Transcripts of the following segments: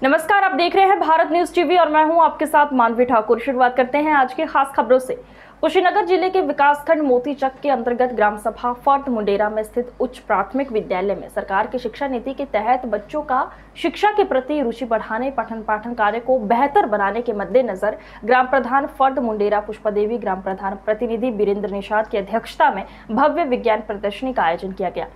देख रहे हैं भारत न्यूज़ टीवी और मैं हूँ आपके साथ मानवी ठाकुर। शुरुआत करते हैं आज के खास खबरों से। कुशीनगर ज़िले के विकासखंड मोतीचक के अंतर्गत ग्राम सभा फर्ट मुंडेरा में स्थित उच्च प्राथमिक विद्यालय में सरकार की शिक्षा नीति के तहत बच्चों का शिक्षा के प्रति रुचि बढ़ाने पठन पाठन कार्य को बेहतर बनाने के मद्देनजर ग्राम प्रधान फर्द मुंडेरा पुष्पा देवी ग्राम प्रधान प्रतिनिधि बीरेंद्र निषाद की अध्यक्षता में भव्य विज्ञान प्रदर्शनी का आयोजन किया गया।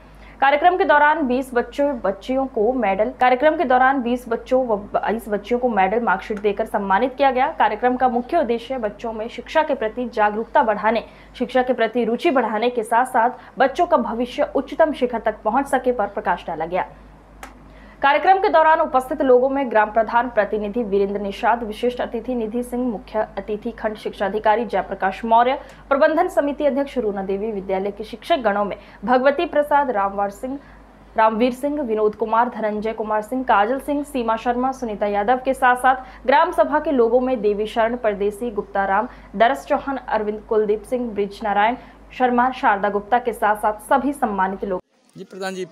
कार्यक्रम के दौरान 20 बच्चों, बच्चियों को मेडल, कार्यक्रम के दौरान 20 बच्चों व 22 बच्चियों को मेडल मार्कशीट देकर सम्मानित किया गया। कार्यक्रम का मुख्य उद्देश्य बच्चों में शिक्षा के प्रति जागरूकता बढ़ाने, शिक्षा के प्रति रुचि बढ़ाने के साथ साथ बच्चों का भविष्य उच्चतम शिखर तक पहुँच सके पर प्रकाश डाला गया। कार्यक्रम के दौरान उपस्थित लोगों में ग्राम प्रधान प्रतिनिधि वीरेंद्र निषाद, विशिष्ट अतिथि निधि सिंह, मुख्य अतिथि खंड शिक्षा अधिकारी जयप्रकाश मौर्य, प्रबंधन समिति अध्यक्ष रूना देवी, विद्यालय के शिक्षक गणों में भगवती प्रसाद, रामवार सिंह, रामवीर सिंह, विनोद कुमार, धनंजय कुमार सिंह, काजल सिंह, सीमा शर्मा, सुनीता यादव के साथ साथ ग्राम सभा के लोगों में देवी शरण, परदेसी गुप्ता राम, दरस चौहान, अरविंद कुलदीप सिंह, ब्रिज नारायण शर्मा, शारदा गुप्ता के साथ साथ सभी सम्मानित लोग। जी प्रधान जी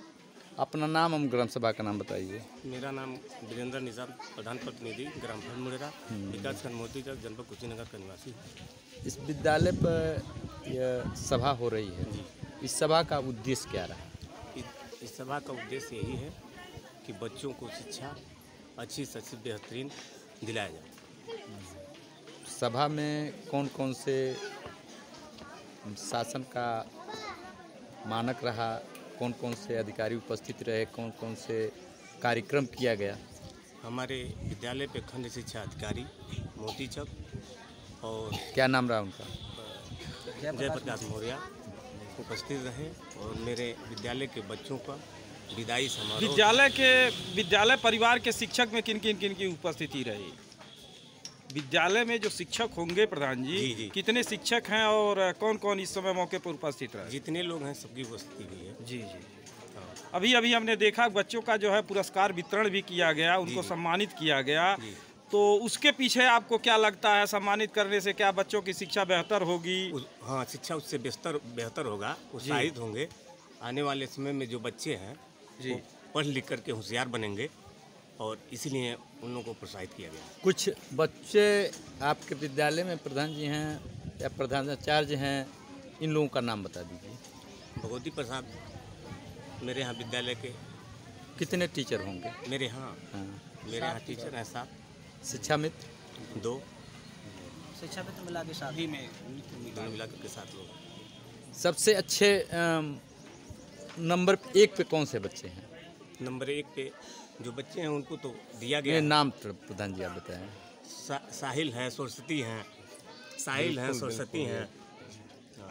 अपना नाम हम ग्राम सभा का नाम बताइए। मेरा नाम वीरेंद्र निज़ाम प्रधान प्रतिनिधि ग्राम भवन मुड़ेरा विकास खंड मोतीचक जनपद कुशीनगर का निवासी। इस विद्यालय पर यह सभा हो रही है। इस सभा का उद्देश्य क्या रहा? इस सभा का उद्देश्य यही है कि बच्चों को शिक्षा अच्छी से अच्छी बेहतरीन दिलाया जाए। सभा में कौन कौन से शासन का मानक रहा? कौन कौन से अधिकारी उपस्थित रहे कौन कौन से कार्यक्रम किया गया? हमारे विद्यालय पे खंड शिक्षा अधिकारी मोतीचक और क्या नाम रहा उनका? जयप्रकाश मौर्य उपस्थित रहे और मेरे विद्यालय के बच्चों का विदाई समारोह विद्यालय के विद्यालय परिवार के शिक्षक में किन किन किन की उपस्थिति रही? विद्यालय में जो शिक्षक होंगे प्रधान जी, जी, जी। कितने शिक्षक हैं और कौन कौन इस समय मौके पर उपस्थित रहे? जितने लोग हैं सबकी उपस्थिति हुई है। जी जी। अभी अभी हमने देखा बच्चों का जो है पुरस्कार वितरण भी किया गया उनको सम्मानित किया गया। तो उसके पीछे आपको क्या लगता है सम्मानित करने से क्या बच्चों की शिक्षा बेहतर होगी? हाँ शिक्षा उससे बेहतर बेहतर होगा उत्साहित होंगे। आने वाले समय में जो बच्चे हैं जी। पढ़ लिख करके होशियार बनेंगे। और इसीलिए उन लोगों को प्रोत्साहित किया गया। कुछ बच्चे आपके विद्यालय में प्रधान जी हैं या प्रधानाचार्य हैं इन लोगों का नाम बता दीजिए। भगवती प्रसाद मेरे यहाँ विद्यालय के। कितने टीचर होंगे? मेरे यहाँ। हाँ। मेरे यहाँ टीचर हैं सात। शिक्षा मित्र दो। शिक्षा मित्र मिला के साथ ही में। दोनों मिला करके सात लोग। सबसे अच्छे नंबर एक पे कौन से बच्चे हैं? नंबर एक पे जो बच्चे हैं उनको तो दिया गया नाम प्रधान जी आप बताएँ। सा, साहिल है सरस्वती हैं। साहिल हैं सरस्वती हैं।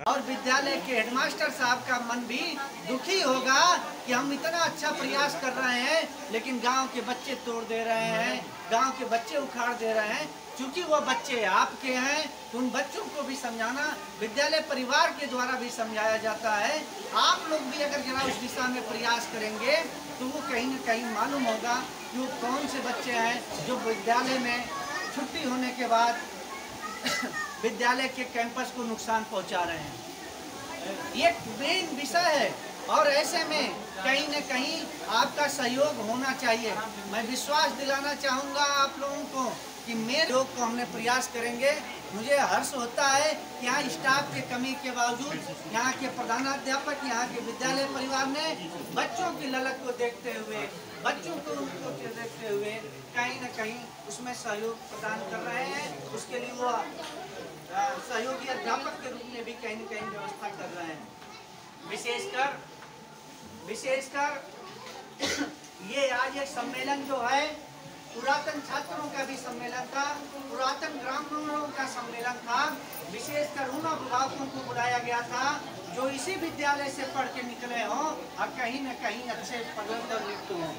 और विद्यालय के हेडमास्टर साहब का मन भी दुखी होगा कि हम इतना अच्छा प्रयास कर रहे हैं, लेकिन गाँव के बच्चे तोड़ दे रहे हैं, गाँव के बच्चे उखाड़ दे रहे हैं। क्योंकि वो बच्चे आपके हैं तो उन बच्चों को भी समझाना, विद्यालय परिवार के द्वारा भी समझाया जाता है। आप लोग भी अगर जरा उस दिशा में प्रयास करेंगे तो वो कहीं ना कहीं मालूम होगा कि वो कौन से बच्चे हैं जो विद्यालय में छुट्टी होने के बाद विद्यालय के कैंपस को नुकसान पहुँचा रहे हैं। ये मेन विषय है और ऐसे में कहीं न कहीं आपका सहयोग होना चाहिए। मैं विश्वास दिलाना चाहूँगा आप लोगों को कि मेरे लोग को हमने प्रयास करेंगे। मुझे हर्ष होता है कि यहाँ स्टाफ के कमी के बावजूद यहाँ के प्रधानाध्यापक, यहाँ के विद्यालय परिवार ने बच्चों की ललक को देखते हुए, बच्चों को देखते हुए न कहीं उसमें सहयोग प्रदान कर रहे हैं, उसके लिए वो सहयोगी अध्यापक के रूप में भी कहीं न कहीं व्यवस्था कर रहे हैं। विशेषकर विशेषकर, ये आज एक सम्मेलन जो है, पुरातन छात्रों का भी सम्मेलन था, पुरातन ग्रामीणों का सम्मेलन था। विशेषकर उन अभिभावकों को बुलाया गया था, जो इसी विद्यालय से पढ़ के निकले हों और कहीं न कहीं अच्छे पदों पर लिप्त हों।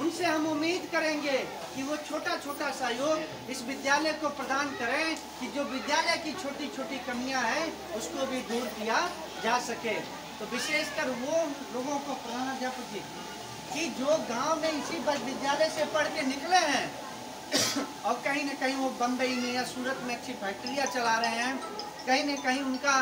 उनसे हम उम्मीद करेंगे कि वो छोटा छोटा सहयोग इस विद्यालय को प्रदान करें कि जो विद्यालय की छोटी छोटी कमियाँ हैं, उसको भी दूर किया जा सके। तो विशेषकर वो लोगों को प्रधानाध्यापक जी, कि जो गाँव में इसी बस विद्यालय से पढ़ के निकले हैं, और कहीं ना कहीं वो बम्बई में या सूरत में अच्छी फैक्ट्रियाँ चला रहे हैं, कहीं ना कहीं उनका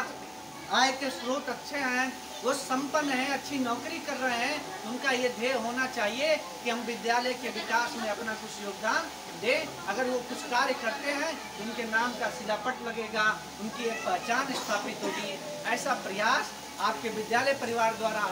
आय के स्रोत अच्छे हैं वो संपन्न हैं, अच्छी नौकरी कर रहे हैं, उनका ये ध्येय होना चाहिए कि हम विद्यालय के विकास में अपना कुछ योगदान दे। अगर वो कुछ कार्य करते हैं, उनके नाम का सिलापट लगेगा, उनकी एक पहचान स्थापित होगी। ऐसा प्रयास आपके विद्यालय परिवार द्वारा